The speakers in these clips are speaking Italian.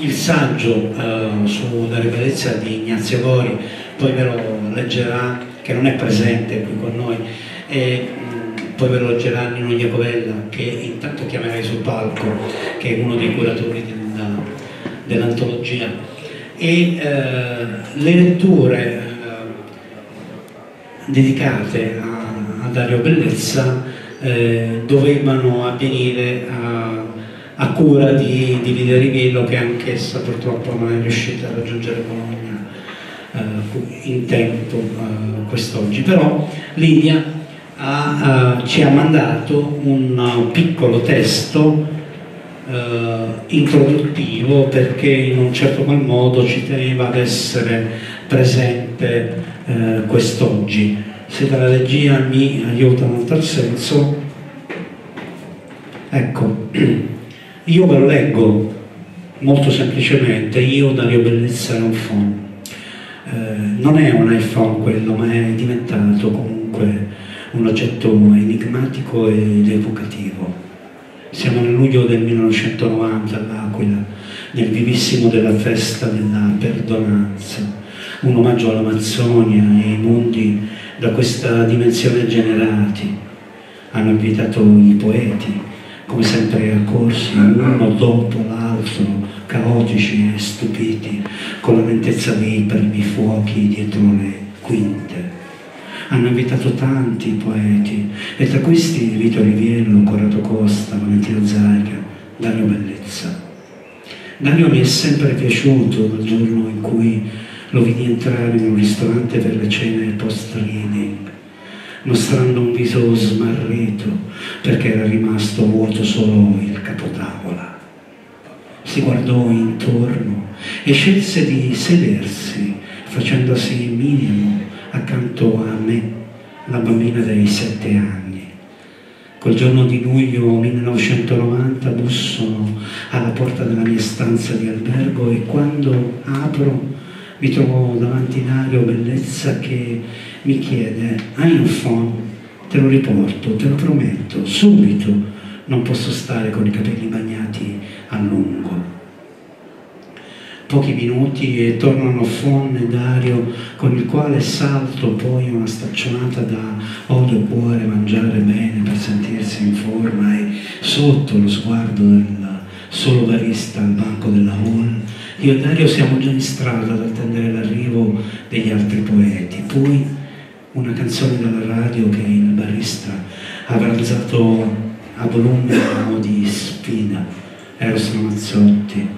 il saggio uh, sulla ribellezza di Ignazio Gori, poi ve lo leggerà, che non è presente qui con noi, e mh, poi ve lo leggerà Nino Iacovella, che intanto chiamerai sul palco, che è uno dei curatori dell'antologia. E uh, le letture dedicate a, a Dario Bellezza eh, dovevano avvenire a, a cura di, di Lidia Rivello che anch'essa purtroppo non è riuscita a raggiungere Bologna eh, in tempo eh, quest'oggi. Però Lidia ha, ci ha mandato un piccolo testo eh, introduttivo perché in un certo qual modo ci teneva ad essere presente eh, quest'oggi. Se dalla regia mi aiutano in tal senso, ecco, io ve lo leggo molto semplicemente, io Dario Bellezza un phone. Eh, non è un iPhone quello, ma è diventato comunque un oggetto enigmatico ed evocativo. Siamo nel luglio del 1990 all'Aquila, nel vivissimo della festa della perdonanza un omaggio all'Amazzonia e ai mondi da questa dimensione generati. Hanno invitato i poeti, come sempre accorsi uno dopo l'altro, caotici e stupiti, con la lentezza dei primi fuochi dietro le quinte. Hanno invitato tanti poeti, e tra questi Vito Riviello, Corrado Costa, Valentino Zaica, Dario Bellezza. Dario mi è sempre piaciuto dal giorno in cui lo vidi entrare in un ristorante per le cene post-reading, mostrando un viso smarrito perché era rimasto vuoto solo il capotavola. Si guardò intorno e scelse di sedersi, facendosi minimo accanto a me, la bambina dei sette anni. Quel giorno di luglio 1990 busso alla porta della mia stanza di albergo e quando apro mi trovo davanti Dario Bellezza che mi chiede, hai un phone? Te lo riporto, te lo prometto, subito, non posso stare con i capelli bagnati a lungo. Pochi minuti e tornano Fon e Dario con il quale salto poi una staccionata da odio cuore, mangiare bene per sentirsi in forma e sotto lo sguardo del solo barista al banco della hall io e Dario siamo già in strada ad attendere l'arrivo degli altri poeti. Poi una canzone dalla radio che il barista avrà alzato a volume di sfida. Eros Ramazzotti.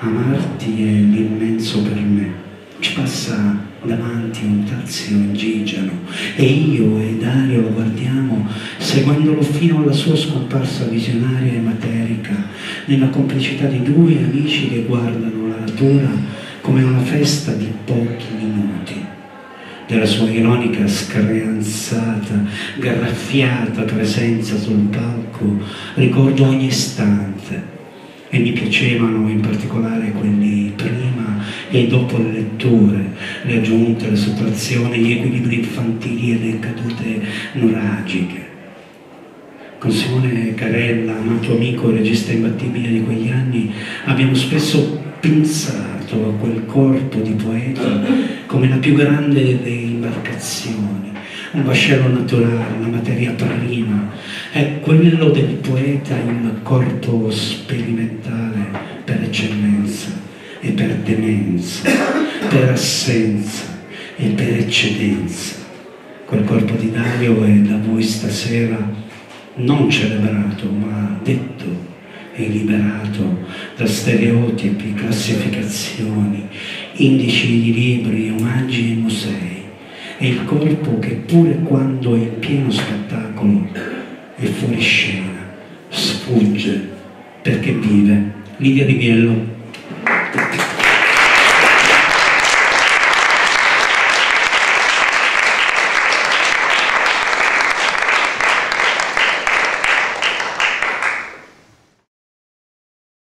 Amarti è l'immenso per me. Ci passa davanti un tazio in gigiano. E io e Dario lo guardiamo seguendolo fino alla sua scomparsa visionaria e materica nella complicità di due amici che guardano natura come una festa di pochi minuti. Della sua ironica, screanzata, graffiata presenza sul palco, ricordo ogni istante. E mi piacevano in particolare quelli prima e dopo le letture, le aggiunte, le sottrazioni, gli equilibri infantili e le cadute nuragiche. Con Simone Carella, amato amico e regista imbattibile di quegli anni, abbiamo spesso pensato a quel corpo di poeta come la più grande delle imbarcazioni, un vascello naturale, una materia prima, è quello del poeta il corpo sperimentale per eccellenza e per demenza, per assenza e per eccedenza. Quel corpo di Dario è da voi stasera non celebrato ma detto è liberato da stereotipi, classificazioni, indici di libri, omaggi e musei. È il corpo che pure quando è in pieno spettacolo è fuori scena, sfugge perché vive. Lidia Di Biello